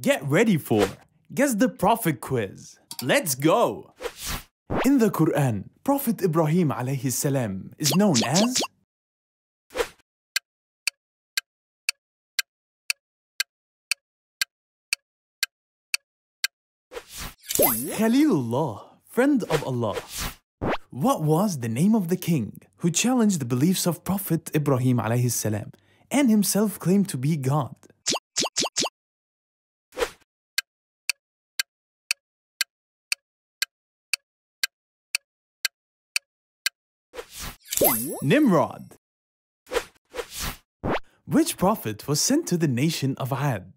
Get ready for Guess the Prophet quiz. Let's go! In the Quran, Prophet Ibrahim alayhi salam is known as Khalilullah, friend of Allah. What was the name of the king who challenged the beliefs of Prophet Ibrahim alayhi salam and himself claimed to be God? Nimrod. Which prophet was sent to the nation of Ad?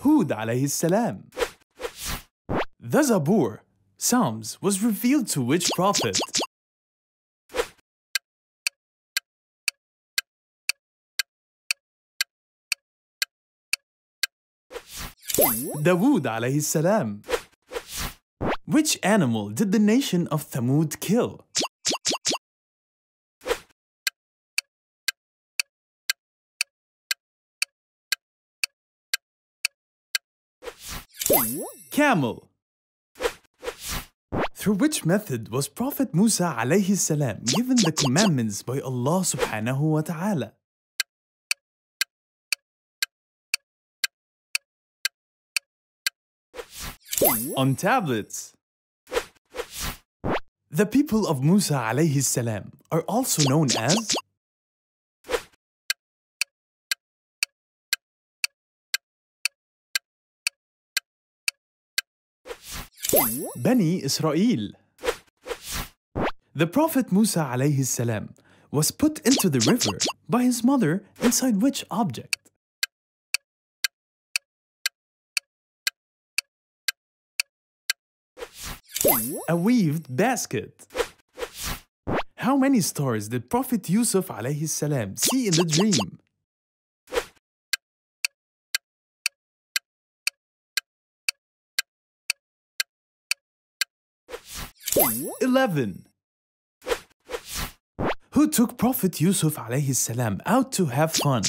Hud alayhi salam. The Zabur, Psalms, was revealed to which prophet? Dawood alayhi salam. Which animal did the nation of Thamud kill? Camel. Through which method was Prophet Musa alayhi salam given the commandments by Allah subhanahu wa ta'ala? On tablets. The people of Musa alayhi salam are also known as Bani Israel. The Prophet Musa alayhi salam was put into the river by his mother inside which object? A weaved basket. How many stars did Prophet Yusuf alayhi salam see in the dream? Eleven. Who took Prophet Yusuf alayhi salam out to have fun?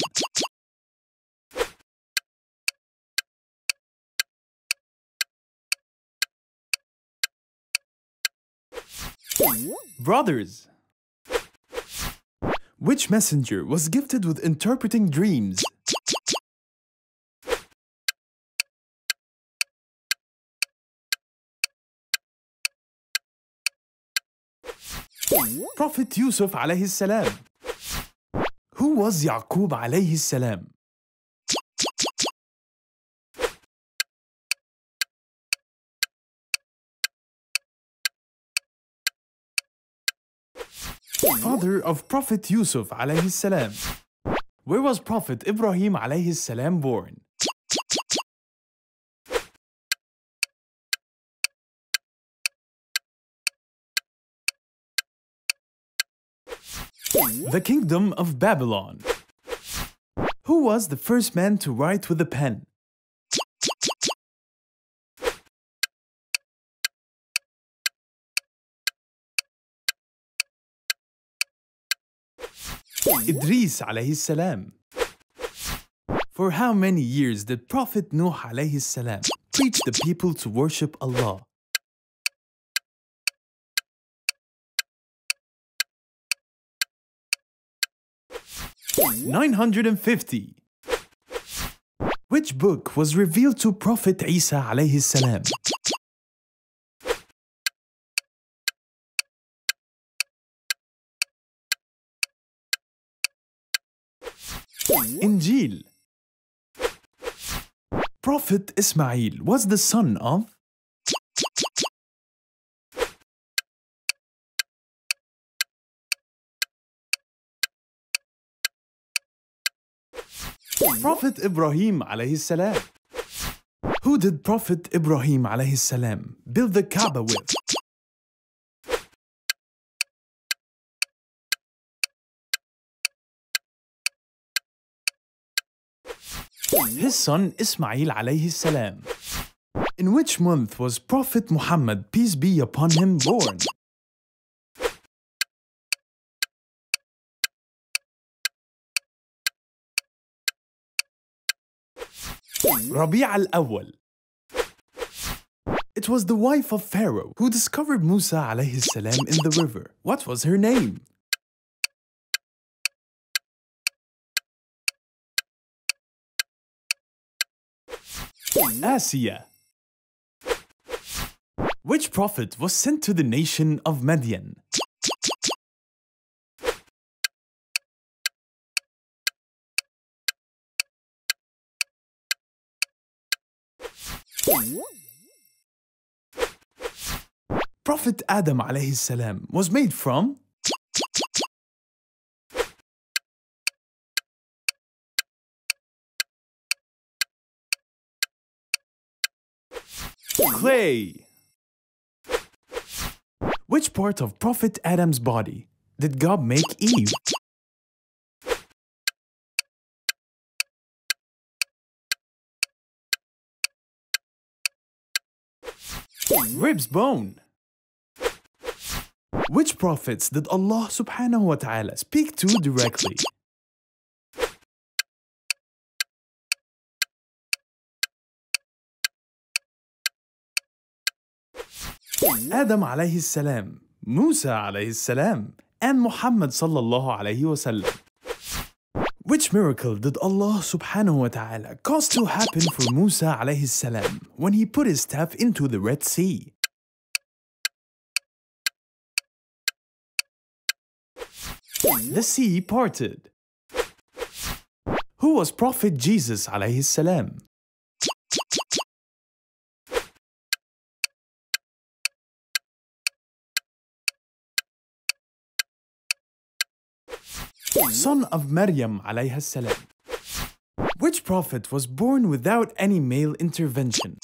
Brothers. Which messenger was gifted with interpreting dreams? Prophet Yusuf alayhi salam. Who was Yaqub alayhi salam? Father of Prophet Yusuf alayhi salam. Where was Prophet Ibrahim alayhi salam born? The Kingdom of Babylon. Who was the first man to write with a pen? Idris alayhi salam. For how many years did Prophet Nuh alayhi salam teach the people to worship Allah? Nine hundred and fifty. Which book was revealed to Prophet Isa alayhi salam? Prophet Ismail was the son of Prophet Ibrahim alayhi salam. Who did Prophet Ibrahim alayhi salam build the Kaaba with? his son Ismail alayhi salam. In which month was Prophet Muhammad, peace be upon him, born? Rabi' al-Awwal It was the wife of Pharaoh who discovered Musa alayhi salam in the river. What was her name? Asiya. Which prophet was sent to the nation of Madian? Prophet Adam alayhi salam was made from clay. Which part of Prophet Adam's body did God make Eve? Ribs bone. Which prophets did Allah subhanahu wa ta'ala speak to directly? Adam alayhi salam, Musa alayhi salam, and Muhammad sallallahu alayhi wasallam. Which miracle did Allah subhanahu wa ta'ala cause to happen for Musa alayhi salam when he put his staff into the Red Sea? The sea parted. Who was Prophet Jesus alayhi salam? Son of Maryam alayha salam. Which prophet was born without any male intervention?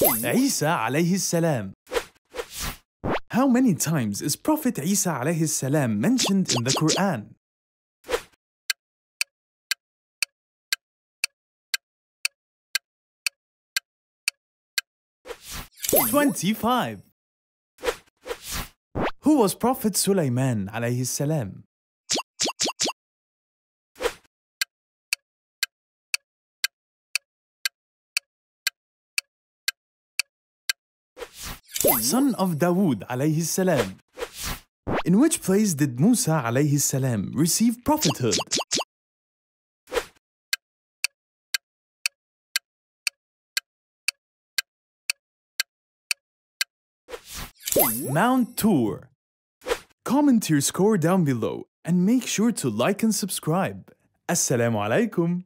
Isa alayhi salam. How many times is Prophet Isa alayhi salam mentioned in the Quran? Twenty-five. Who was Prophet Sulaiman alayhi salam? son of Dawood alayhi salam. In which place did Musa alayhi salam receive prophethood? Mount Tur. Comment your score down below and make sure to like and subscribe. Assalamu alaikum.